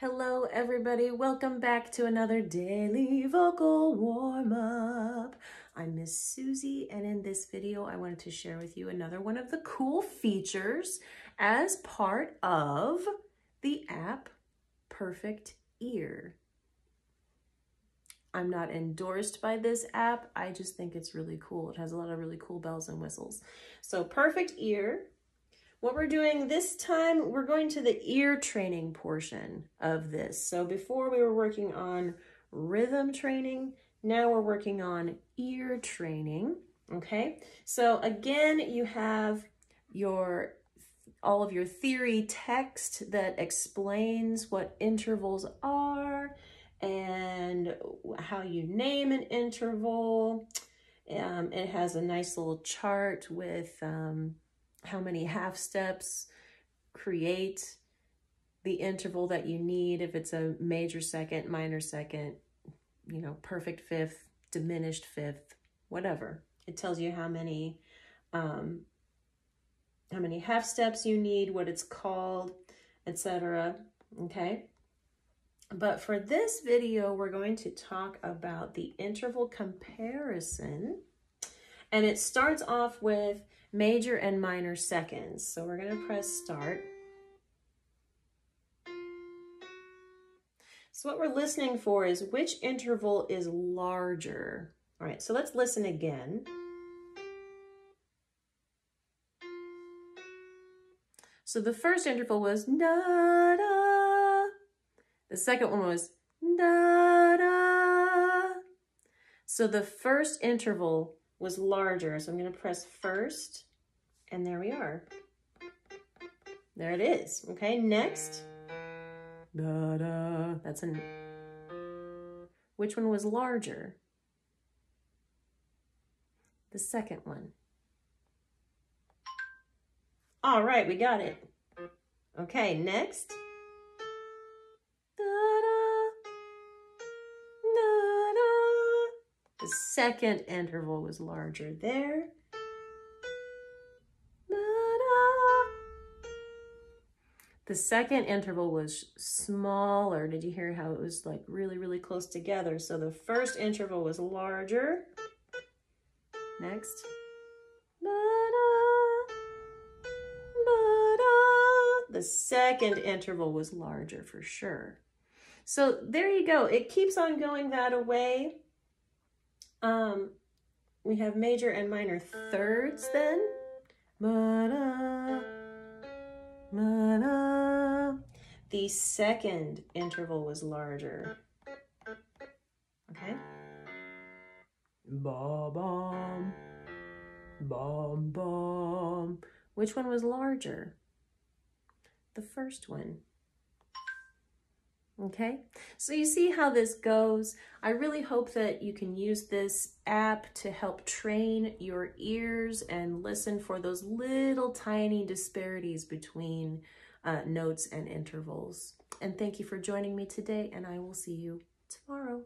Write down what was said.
Hello, everybody. Welcome back to another daily vocal warm up. I'm Miss Susie, and in this video, I wanted to share with you another one of the cool features as part of the app Perfect Ear. I'm not endorsed by this app. I just think it's really cool. It has a lot of really cool bells and whistles. So Perfect Ear what we're doing this time, we're going to the ear training portion of this. So before we were working on rhythm training, now we're working on ear training, okay? So again, you have your all of your theory text that explains what intervals are and how you name an interval. Um, it has a nice little chart with um, how many half steps create the interval that you need if it's a major second, minor second, you know, perfect fifth, diminished fifth, whatever. It tells you how many um, how many half steps you need, what it's called, etc. Okay. But for this video, we're going to talk about the interval comparison. And it starts off with major and minor seconds. So we're going to press start. So what we're listening for is which interval is larger. All right, so let's listen again. So the first interval was da da. The second one was da da. So the first interval was larger. So I'm going to press first, and there we are. There it is. Okay, next. Da, da. That's an. Which one was larger? The second one. All right, we got it. Okay, next. Second interval was larger there. The second interval was smaller. Did you hear how it was like really, really close together? So the first interval was larger. Next. The second interval was larger for sure. So there you go. It keeps on going that way. Um, we have major and minor thirds then. The second interval was larger. Okay. Ba-bum, bum-bum. Which one was larger? The first one. Okay, so you see how this goes. I really hope that you can use this app to help train your ears and listen for those little tiny disparities between uh, notes and intervals. And thank you for joining me today, and I will see you tomorrow.